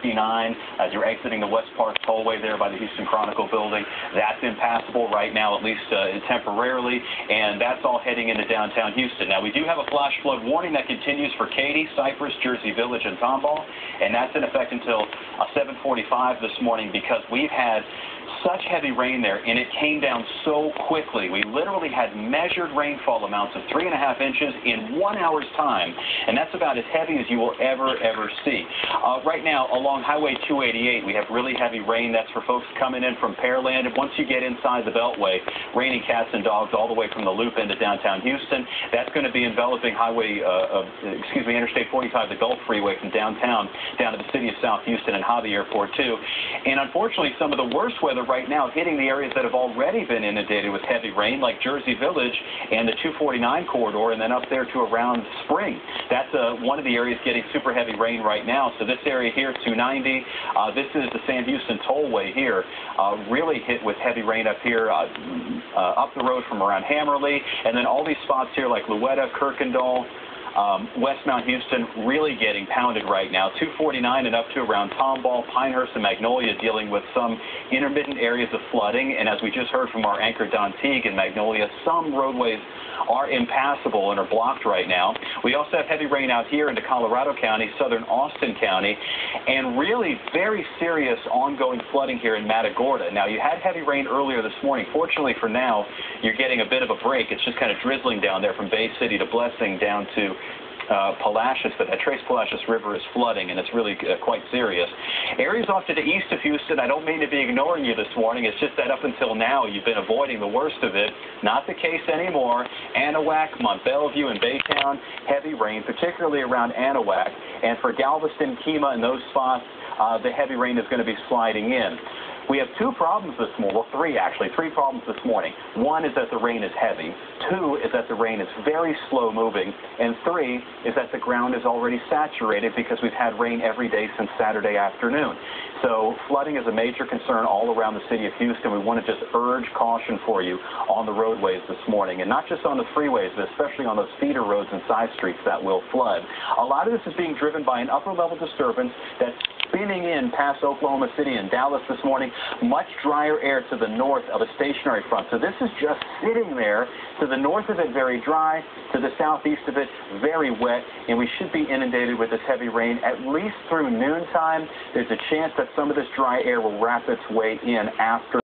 59 as you're exiting the West Park tollway there by the Houston Chronicle building. That's impassable right now, at least uh, temporarily, and that's all heading into downtown Houston. Now, we do have a flash flood warning that continues for Katy, Cypress, Jersey Village, and Tomball, and that's in effect until uh, 745 this morning because we've had such heavy rain there, and it came down so quickly. We literally had measured rainfall amounts of three and a half inches in one hour's time, and that's about as heavy as you will ever, ever see. Uh, right now, along Highway 288, we have really heavy rain. That's for folks coming in from Pearland. And once you get inside the Beltway, raining cats and dogs all the way from the loop into downtown Houston. That's going to be enveloping Highway, uh, excuse me, Interstate 45, the Gulf Freeway from downtown down to the city of South Houston and Hobby Airport, too. And unfortunately, some of the worst weather right now hitting the areas that have already been inundated with heavy rain, like Jersey Village and the 249 corridor, and then up there to around Spring. That's uh, one of the areas getting super heavy rain right now. So this area here, 290, uh, this is the Sam Houston Tollway here, uh, really hit with heavy rain up here, uh, uh, up the road from around Hammerly, and then all these spots here like Luetta, Kirkendall, um, West Mount Houston really getting pounded right now. 249 and up to around Tomball, Pinehurst, and Magnolia dealing with some intermittent areas of flooding. And as we just heard from our anchor Don Teague in Magnolia, some roadways are impassable and are blocked right now. We also have heavy rain out here into Colorado County, southern Austin County, and really very serious ongoing flooding here in Matagorda. Now, you had heavy rain earlier this morning. Fortunately for now, you're getting a bit of a break. It's just kind of drizzling down there from Bay City to Blessing down to uh, Palacios, but that Tres Palacios River is flooding, and it's really uh, quite serious. Areas off to the east of Houston, I don't mean to be ignoring you this morning. It's just that up until now, you've been avoiding the worst of it. Not the case anymore. Anahuac, Mont Belvieu, and Baytown, heavy rain, particularly around Anahuac. And for Galveston, Kemah, and those spots, uh, the heavy rain is going to be sliding in. We have two problems this morning, well, three actually, three problems this morning. One is that the rain is heavy. Two is that the rain is very slow moving. And three is that the ground is already saturated because we've had rain every day since Saturday afternoon. So flooding is a major concern all around the city of Houston. We want to just urge caution for you on the roadways this morning, and not just on the freeways, but especially on those feeder roads and side streets that will flood. A lot of this is being driven by an upper level disturbance that's spinning in past Oklahoma City and Dallas this morning. Much drier air to the north of a stationary front. So this is just sitting there. To the north of it, very dry. To the southeast of it, very wet. And we should be inundated with this heavy rain at least through noontime. There's a chance that some of this dry air will wrap its way in after